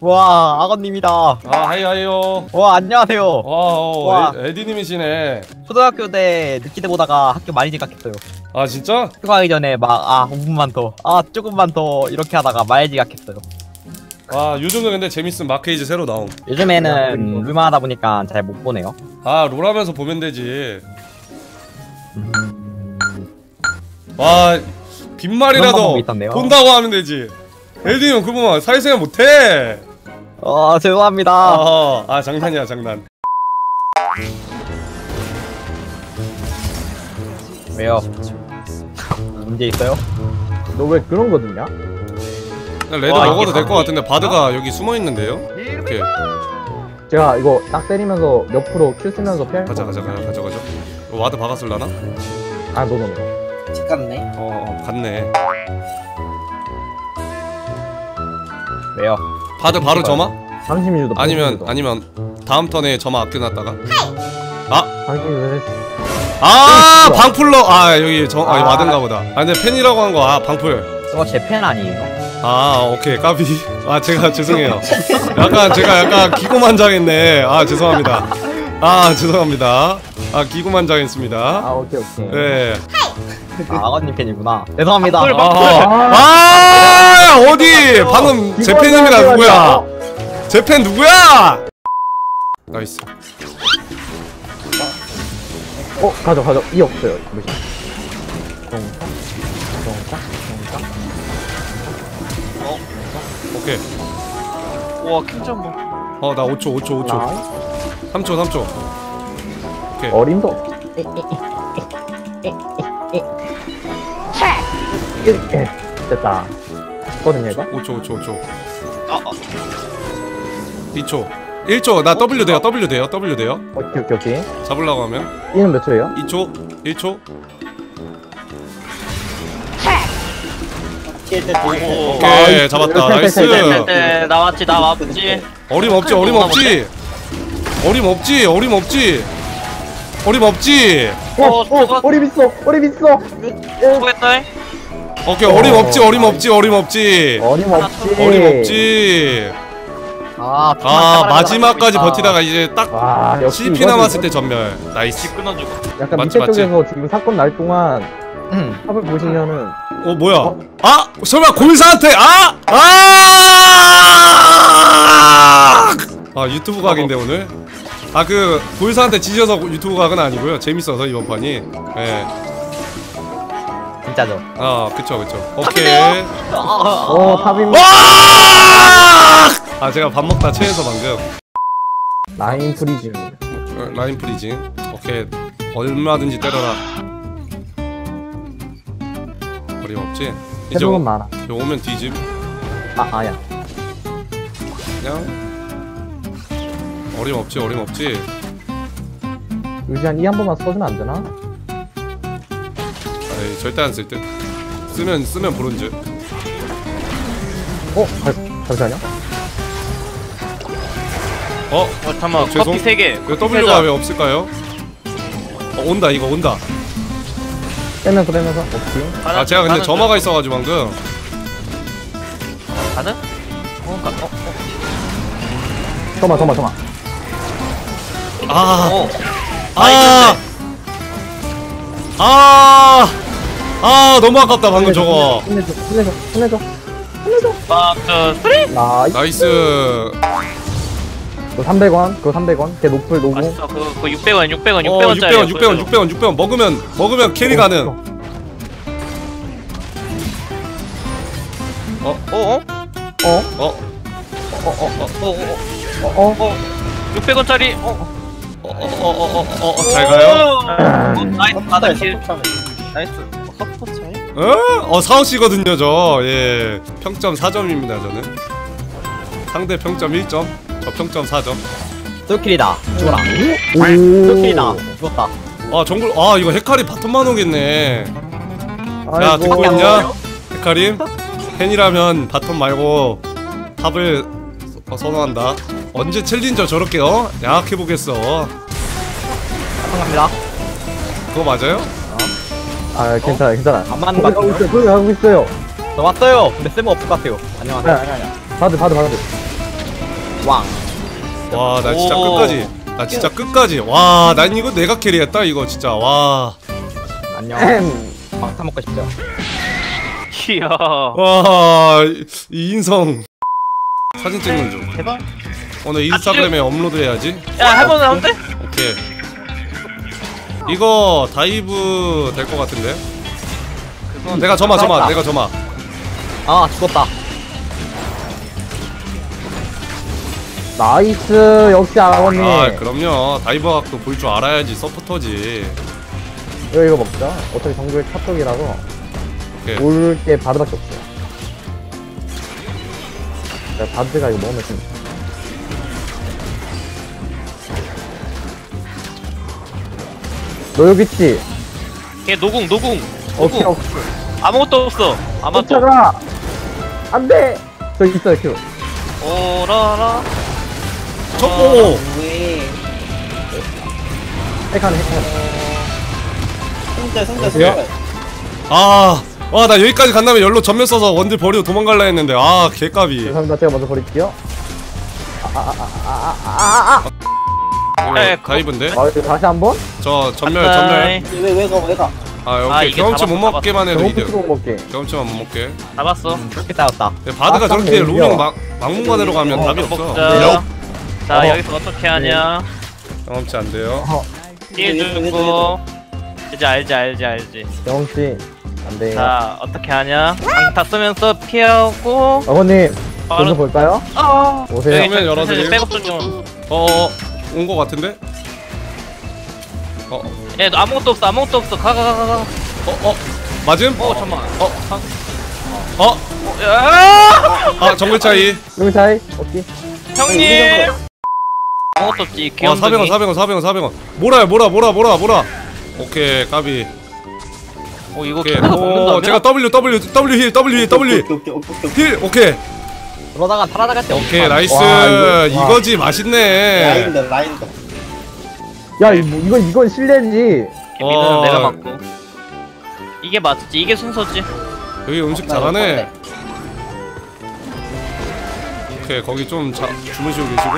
와 악어님이다. 아 hi hi요. 와 안녕하세요. 와, 어, 와. 에, 에디님이시네. 초등학교 때 느끼대 보다가 학교 많이 지각했어요. 아 진짜? 등교하기 전에 막 아 5분만 더, 아 조금만 더 이렇게 하다가 많이 지각했어요. 아 요즘은 근데 재밌음 마크 시즌 새로 나옴. 요즘에는 롤만 하다 보니까 잘 못 보네요. 아 롤하면서 보면 되지. 와 빈말이라도. 본다고 하면 되지. 에디님 그거 사회생활 못해. 어 죄송합니다. 아, 아 장난이야 장난. 왜요? 문제 있어요? 너 왜 그런 거 듣냐? 레드 와, 먹어도 될 것 같은데 바드가 여기 숨어 있는데요? 이렇게 제가 이거 딱 때리면서 옆으로 Q 쓰면서 피할 가자 가자 가자 가자 가자. 어, 와드 박았을라나? 아 no no no 집 갔네. 어, 어 갔네. 왜요? 바드 바로 점화? 당신이 도 아니면 아니면 다음 턴에 점화 아껴놨다가? 왜아 뭐야? 방플러 아 여기 저 아, 아. 와든가 보다. 아 근데 팬이라고 한 거 아 방플. 저거 제 팬 아니에요? 아 오케이. 까비. 아 제가 죄송해요. 약간 제가 약간 기고만장했네. 아 죄송합니다. 아 죄송합니다. 아 기고만장했습니다. 아 오케이 오케이. 네. 아, 아건님 팬이구나. 죄송합니다. 아, 아 어디? 방금 제 팬입니다 누구야? 제팬 누구야? nice. 어 가져 가져. 이 없어요. 무시 동사 동사 동사 오케이 와 킹점보. 어나 5초 5초 5초. 나이 3초 3초. 오케이. 어림도 이렇게 됐다 했거든요 이거? 5초 5초 5초 2초. 1초. 나 W 돼요. W 돼요. W 돼요. 오케이 오케이 오케이. 잡으려고 하면. 이는 몇 초예요? 2초. 1초. 오케이 잡았다. nice. 네, 나왔지 나 왔지. 어림없지 어림없지. 어림없지 어림없지. 어림없지. 어, 어, 어, 저거- 어림 있어, 어림 있어. 수고했다 오케이 어림없지 어림없지 어림없지 어림없지. 어림없지 아, 아 마지막까지 버티다가 이제 딱 와, 역시 7피 이거지. 남았을 때 점멸 nice 끊어주고 약간 맞지, 밑에 맞지? 쪽에서 지금 사건 날 동안 음. top을 보시면은 어 뭐야 아 설마 골사한테 아! 아! 아 유튜브 각인데 오늘 아그 골사한테 지져서 유튜브 각은 아니고요 재밌어서 이번 판이 예. 진짜죠. 아 그쵸 그쵸 오케이 어 top입니다. 와! 아 제가 밥 먹다 체해서 방금 라인 freezing. 어, 라인 freezing 오케이 얼마든지 때려라 어림없지 이제 오, 많아. 이제 오면 뒤집 아 아야. 그냥 어림없지 어림없지 유지한 이 한 번만 써주면 안 되나? 아이 절대 안 쓸 듯 쓰면 쓰면 브론즈 어, 갈- 잠시만요. 어? 어 잠깐만 죄송. 커피 3개 왜 W가 왜 없을까요? 어 온다 이거 온다 빼면서 빼면서. 오케이. 아 제가 근데 점화가 있어가지고 방금 가는? 어, 가, 어, 잠깐만, 잠깐만, 잠깐만. 아 어, 어. 아! 아! 아 너무 아깝다 방금 저거 끝내줘, 끝내줘, 끝내줘. 아, 저, three? nice. nice 그거 300원, 그거 300원. 걔 노플 노궁. 맛있어. 그거, 그거 600원, 600원, 어 600원짜리. 600원 600원 600원 600원 먹으면 먹으면 carry 가능 어, 어? 어, 어? 어, 어, 어, 어. 600원짜리. 어, 어어어어어잘 가요? 어, nice, kill. nice. 서포? 어? 어 사오씨거든요 저 예 평점 4점입니다 저는 상대 평점 1점 저 평점 4점 솔킬이다. 죽어라. 오. 솔킬이다. 죽었다. 아 정글 아 이거 헤카림 bottom만 오겠네 야 아이고. 듣고 있냐 헤카림 팬이라면 bottom 말고 top을 서- 선호한다 언제 challenger 저렇게 어? 양악해보겠어 감사합니다. 그거 맞아요? 아, 괜찮아, 괜찮아. 안 맞는 거기 것 가고. 있어요, 거기 가고 있어요. 저 왔어요. 근데 쓸모 없을 것 같아요. 안녕하세요. 아니, 아니, 아니. 받을, 받을, 받을. 왕. 와 나 진짜 오. 끝까지 나 진짜 끝까지 와 난 이거 내가 캐리했다 이거 진짜 와 안녕. 막타 먹고 싶죠. 이야. 와, 이- 이 인성 사진 찍는 중. 제발. 오늘 인스타그램에 업로드 해야지. 야 해볼만 한데? 오케이. 이거 dive 될 것 같은데. 내가 점화 살았다. 내가 점화. 아 죽었다. nice 역시 아버님 아 그럼요. dive 각도 볼 줄 알아야지 서포터지. 이거 이거 먹자 어차피 정글 top쪽이라서. 올게 바르밖에 없어요 야 바드가 이거 먹으면 좀 너 여기 있지? 걔 노궁 노궁. 오케이 노궁. 오케이 아무것도 없어. 아마도. 쫓아가 안돼 저기 있어요 큐 오라라. 첩보. 핵하네 핵하네 승자 어디요? 승자 아. 와 나 여기까지 간다면 열로 전면 써서 원딜 버리고 도망갈라 했는데 아 개까비 죄송합니다 제가 먼저 버릴게요 이거 네, 그거- 다이브인데 아 이거 다시 한번? 저 전멸 아 이, 전멸 왜 왜 가 왜 가 아 아, 오케이 이게 경험치 못 잡았어, 먹게만 해도 이득 붙이고 먹게 경험치만 못 먹게 잡았어. 그렇게 따였다. 근데 바드가 아, 저렇게 깜짝이야. 로밍 막, 막무가내로 가면 답이 없어 먹자. 자 어. 여기서 어떻게 하냐? 경험치 안 돼요 딜 주고. 이제 알지 알지 알지. 영씨 안돼요 자 어떻게 하냐? 강타 쓰면서 피하고. 아버님 바로- 볼까요? 아. 오세요 여기- 화면 열어드림. 백업 좀. 어어 온거 같은데? 어어어 얘너 아무것도 없어 아무것도 없어 가 가 가 가. 어, 어, 맞음? 어 잠만. 어? 어? 야! 아 정글 차이 여기 차이 오케이 형님. 아무것도 없지 아 400원 귀염둥이. 400원 400원 400원 몰아요 몰아 몰아 몰아 몰아 오케이 까비 어 이거 오케이 오 먹는다며? 제가 W W W 힐 W 힐 W 힐 오케이 오케이 오케이 오케이 힐 오케이 그러다가 살아나갈 때 오케이. nice 와, 이거- 와. 이거지 맛있네 라인더 라인더 야 이- 뭐, 이건 이건 실례지. 미드는 어. 내가 맞고. 이게 맞지. 이게 순서지. 여기 음식 잘하네. 오케이 거기 좀 자, 주무시고 계시고.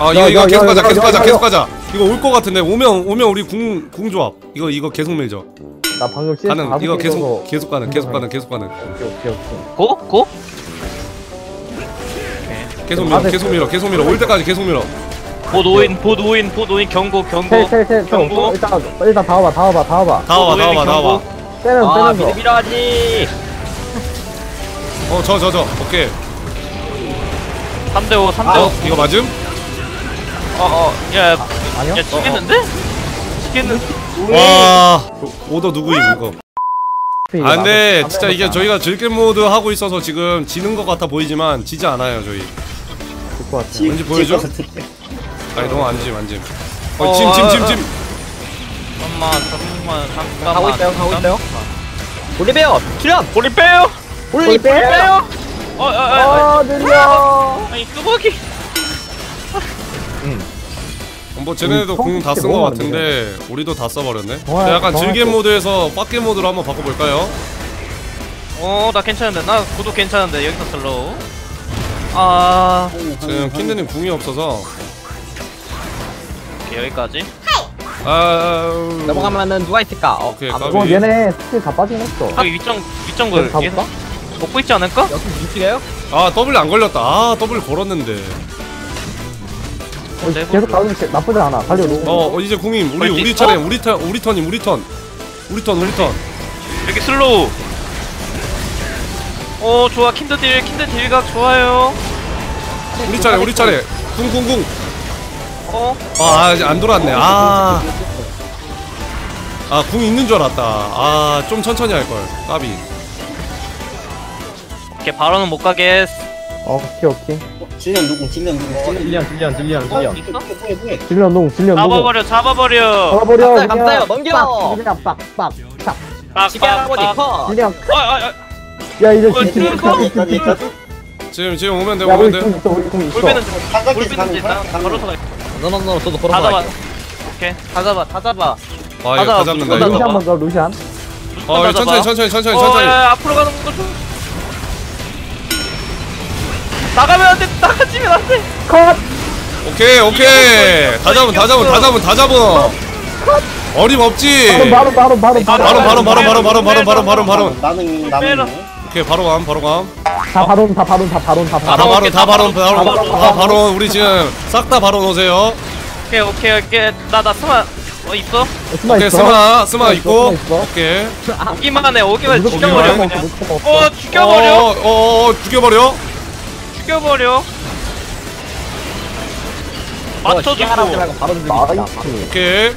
아 이거 야, 이거 야, 계속 야, 가자 야, 계속 야, 가자 야, 계속 야. 가자. 이거 올거 같은데. 오면 오면 우리 궁 궁조합. 이거 이거 계속 밀죠. 나 방금 CS 다섯 이거 개 계속 계속 가능 계속 가능 계속 가능. 오케이 오케이 오케이. 고? 고. 계속 아, 밀어 네. 계속 밀어 계속 밀어 올 때까지 계속 밀어 보노인 보노인 보노인 경고 경고. 텔텔텔 경고. 일단 일단 다 와봐 다 와봐 다 와봐 다 와봐 다 와봐 다 와봐 빼면서 아 빼면서 미드 밀어야지. 어저 저저 오케이 3대5 3대5 어 이거 맞음? 어어 야, 야 아니요? 야 치겠는데? 치겠는 와 오더 누구임 이거 이거 아 진짜 이게. 저희가 즐길 모드 하고 있어서 지금 지는 것 같아 보이지만 지지 않아요 저희 될것 같아 지- 왠지 보여줘? 아니 너무 안짐 안짐. 어, 어짐 짐 짐 짐. 잠깐만 잠깐만 잠깐만. 가고 있어요 가고 있어요. 볼리베어 출현. 우리 빼요? 볼리 빼 빼요? 어어 어 어. 느려. 아니 뚜벅이. 뭐 쟤네도 궁 다 쓴 느낌 같은데 우리도 다 써버렸네. 정말- 자, 약간 즐겜 또- 모드에서 빡겜 모드로 한번 바꿔볼까요? 어 나 괜찮은데. 나 구도 괜찮은데. 여기서 slow 아 지금 킨드님 궁이 없어서 오케이, 여기까지 아 넘어가면은 누가 있을까? 어, 오케이, 아, 까비. 어 얘네 스킬 다 빠지긴 했어 여기 위정 위정글 여기 가볼까? 먹고 있지 않을까? 여기 움직여요? 아 더블 안 걸렸다 아 더블 걸었는데 어, 계속 가면 돼. 나쁘지 않아 달려 놓고 어 어, 이제 궁임 우리? 우리 차례 우리 턴 우리 턴임 우리 턴 우리 턴 우리 턴 여기 slow 오 좋아 킨드 deal 킨드 deal각 좋아요 우리 차례 우리 차례 궁궁궁 어 아 아직 안 돌았네 아. 아, 궁 있는 줄 알았다. 아, 좀 천천히 할 걸. 까비. 오케이 바론은 못 가겠어 어 오케이 오케이 질리언 누구 질리언 누구 질련 어. 있어? 뭐해 뭐해 질리언 노궁 질리언 노궁 잡아버려 잡아버려 잡아버려 감싸요, 감싸요. 넘겨. 빡, 그냥 빡 빡 빡 시계 할아버지 빡빡빡 커. 그냥 아아아 야 이제 어, 지금 지금, 지금 오면 돼, 야 오면 우리 돼. 공 있어 우리 공 있어 골배는 좀 삼각지 골배는 가는 좀 거야? 일단 바로 서가 너너너 저도 다 잡아. 오케이 다 잡아 다 잡아 아, 이거 다 잡는다, 이거. 루시안 먼저 루시안 어, 이거 천천히, 천천히, 천천히, 어, 천천히. 야, 앞으로 가는 거 좀. 나가면 안 돼 나가지면 안돼 컷! 오케이 오케이 다 잡은 다 잡은 다 잡은 다 잡은 어림없지 바로 바로 바로 바로 바로 바로 바로 바로 바로 바로 바로 바로 바로 나는 빼라. 오케이 바로 감 바로 감. 다 바론 다 바론 다 바론 다 다 바론 바로 다 바로 바로 다 바로 우리 지금 싹 다 바로 오세요. 오케이 오케이 오케이. 나나 스마 어 있어? 스마 오케이 있어? 스마 스마 있어, 있고. 있어. 오케이. 오기만 해 오기만 해. 무조건 죽여버려 그냥. 무조건. 어 죽여버려. 어어 죽여버려. 죽여버려. 시야라고 맞춰주고. 말고 바로 죽이자 nice. 오케이.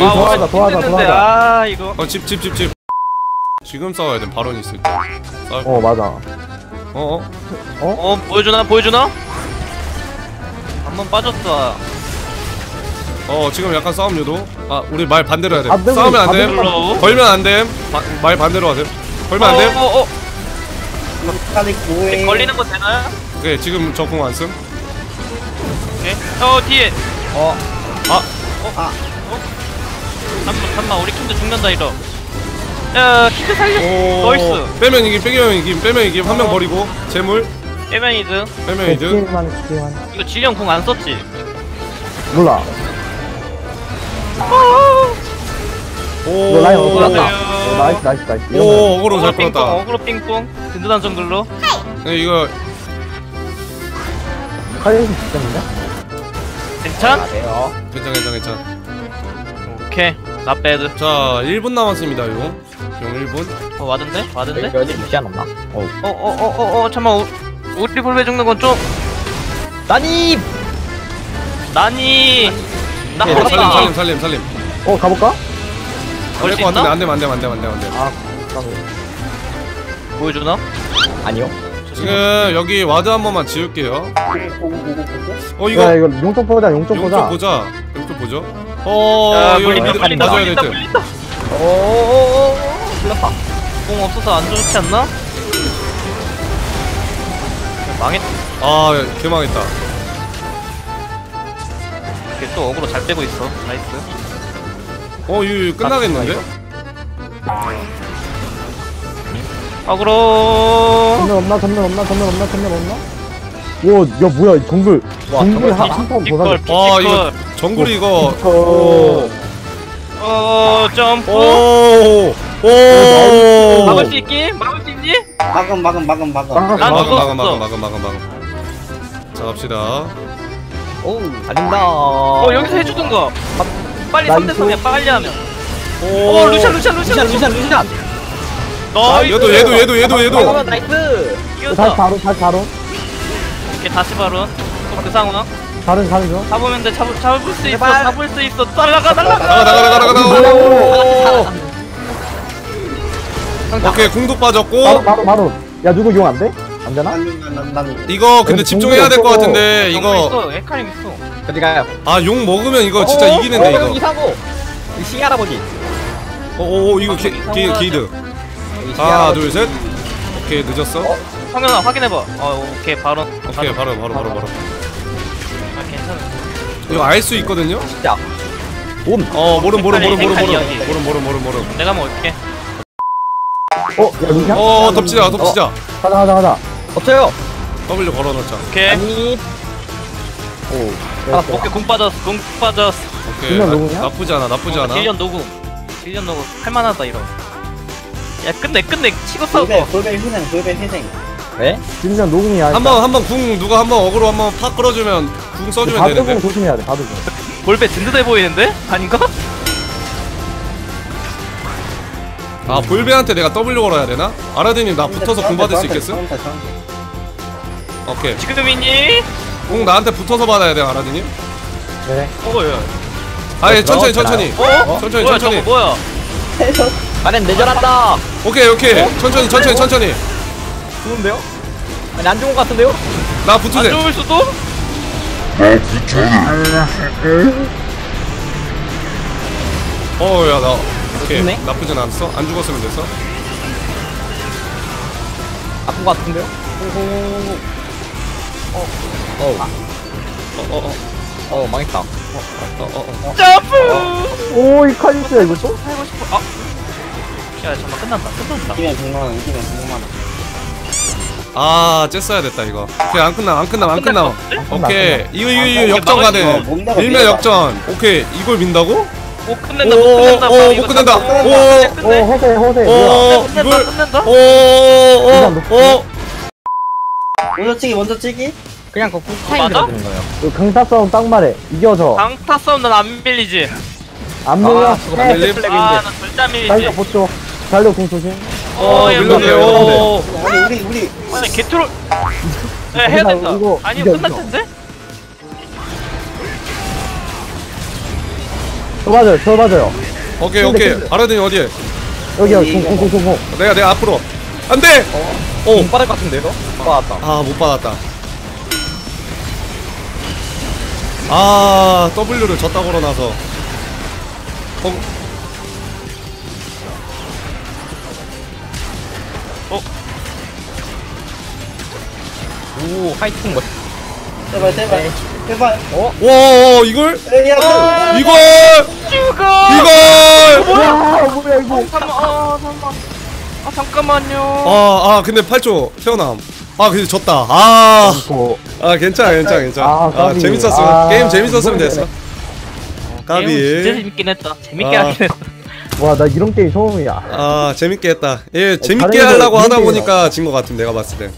아 도와줘, 오늘 도와줘, 도와줘. 아 이거. 어집 집 집집 지금 싸워야 돼 바론 있을 때 싸울 어 맞아. 어어? 어? 보여주나? 보여주나? 한 번 빠졌어 어 지금 약간 싸움 유도? 아 우리 말 반대로 해야 돼. 안 되고, 싸우면 안 되고. 걸면 안돼말 반대로 하세요 걸면 안 돼 어어어. 카드 고해 걸리는 거 되나요? 오케이 지금 저 궁 안씀? 오케이 어 뒤에. 어. 잠만 잠만 우리 킨드 죽는다 이러 야 킨드 살려 nice. 빼면 이김 빼면 이김 빼면 이김. 한 명 버리고 제물. 에메이드 빼면 이득. 스킬만 스킬만. 이거 질리언 궁 안 썼지? 몰라. 오. 이거 라인 어디 갔다 안녕하세요. 어, nice nice nice. 이런 거. 오 어그로 잘 어그로 핑퐁 풀었다. 어그로 핑퐁 든든한 정글로. 네, 이거 카이스 시스템인데? 괜찮? 안돼요 괜찮 괜찮 괜찮 오케이 나 배드 자 1분 남았습니다 용. 용 1분 어 와든데? 와든데? 여기 어디 루시안 없나? 어 어어 어 어 어 잠만 우, 우리 볼배 죽는 건좀 나니 나니 나 네, 어, 살림 하나 살림 살림 살림 어 가볼까? 걸수 안될것 같은데? 안되면 안되면 안되면 안되면 안되면 아 가보 보여주나? 아니요 지금 여기 ward 한 번만 지울게요. 어야 이거 이거 용쪽 보자 용쪽 용 보자. 좀 보자. 용좀 보죠. 어야 이거 물린다 mid 물린다. 맞아야 물린다 될듯 물린다. 오오오오 불렀다. 궁 없어서 안 좋지 않나? 망했 아 개망했다. 이렇게 또 어그로 잘 빼고 있어. nice. 어 이거, 이거 끝나겠는데? 어그로. 전면 없나? 전면 없나? 전면 없나? 전면 없나? 오야 뭐야 이 정글. 와, 정글 정글 한판 빅걸 보자 아 이거 빅걸 정글이 이거. 어어 점프. 오 오. 막을 수 있기? 막을 수 있니? 막음 막음 막음 막음. 막음, 난 막음. 막음 막음 막음 막음 막음 자 갑시다. 오 달린다. 어 여기서 해주던가 빨리 nice. 3대 3이야 빨리 하면. 오. 어 루시안 루시안 루시안 루시안 루시안 루시안 nice 얘도 얘도 얘도 얘도 얘도. 잠깐만 nice. 다시 이겼다 바로 다시 바로. 오케이 다시 바로. 또그 상황. 다른 다른 거 잡으면 돼. 잡을, 잡을 수 있어 제발. 잡을 수 있어. 날라가 날라가. 나가 나가 나가 나가 오. 오케이 궁도 바로 빠졌고. 바로 바로 야 누구 용 안 돼? 안 되나? 난난난 이거 근데 근데 집중해야 될 것 같은데 정글 이거. 있어. 헤카림 있어. 어디 가요? 아 용 먹으면 이거 진짜 어, 이기는데 어, 이거. 여기 사고 이 시기 할아버지. 오오 이거 게, 게, 게이드 하나 할아버지. 둘셋. 오케이 늦었어. 성현아 확인해봐. 어 오케이 바로. 오케이 바로 바로 바로 바로. 아 괜찮아. 이거 알 수 있거든요? 진짜 온 어 모름 모름 모름 모름 모름. 모름 모름 모름 모름. 내가 먹을게. 어? 야 루시안? 어 덮치자 덮치자. 가자 가자 가자. 없어요. W 걸어놓자. 오케이. 아니. 오 아, 오케이 공 빠졌어 공 빠졌어. 오케이 나? 나쁘지 않아 나쁘지 않아. 1년 녹음 1년 녹음 할만하다 이러 야 끝내 끝내. 치고 싸워 돌배 돌배 희생 돌배 희생. 네? 진짜 녹음이야 한 번 한 번 궁 누가 한 번 어그로 한 번 팍 끌어주면 궁 써주면 바둑은 되는데. 조심해야 돼 바둑은. 볼배 든든해 보이는데? 아닌가? 아 볼베한테 내가 W 걸어야 되나? 아라디님 나 붙어서 궁 받을 수 있겠어? 오케이. 지금이니? 궁 나한테 붙어서 받아야 돼 아라디님? 그래. 어야. 아예 천천히 천천히. 어? 천천히 뭐야 천천히. 저거 뭐야 가렌 내절한다 오케이 오케이 천천히 천천히 천천히 좋은데요? 아니 안 좋은 것 같은데요? 나 안 붙으세 좋을 수도? 어야 나 오케이 좋네. 나쁘진 않았어 안 죽었으면 됐어 아픈 것 같은데요? 어어어 어, 어 망했다 어어어 점프! 오이 카리스야 이거 또? 살고 싶어 아! 야 잠깐 끝난다 끝난다. 이기면 100만원 이기면 100만원. 아 쬐어야 됐다 이거. 오케이 안 끝남 안 끝남 안 끝나, 오케이. 이거 이거 이거 아, 역전 막을 가네. 거 뭔가가 밀면. 역전. 오케이 이걸 민다고? 오 끝낸다 못 끝낸다 오오오못 이거 끝낸다. 오오 오. 허세 뭐야? 오 끝낸다 이걸 끝낸다 오 오 오. 먼저 치기 먼저 치기? 그냥 그 쿨타임? 들어주는 거예요. 이거 강타 싸움 딱 말해. 이겨줘 강타 싸움 난 안 밀리지. 안 밀려? 아. 아나 절대 안 달려 밀리지. 보죠 달려 공 조심 어얘 밀렸네 뭐야. 오 아니 우리 우리. 아니 개트롤. 네, 해야 된다. 이거 이겨, 끝날 이겨. 텐데? 저 맞아요 저 맞아요. 오케이 근데, 오케이. 근데. 바라든이 어디에? 여기요 여기, 공공공공. 내가 내가 앞으로. 안돼! 못 받을 것 같은데요? 받았다. 아 못 받았다. 아 W를 졌다 걸어놔서. 어, 오 화이팅 멋. 제발 제발. 제발. 와 이걸? 야 이걸? 죽어! 이걸? 와 뭐야 이거? 잠깐만 아 잠깐만. 아 잠깐만요. 아, 아, 근데 8초 태어남. 아, 근데 졌다. 아, 이거 아, 괜찮아, 괜찮아, 괜찮아. 아, 아, 까비. 재밌었으면, 아, 게임 재밌었으면 됐어. 게임은 진짜 까비. 재밌긴 했다. 재밌게 아. 하긴 했다. 와 나 이런 게임 처음이야. 아, 재밌게 했다. 예, 재밌게 하려고 하다 보니까 진 것 같은 내가 봤을 때.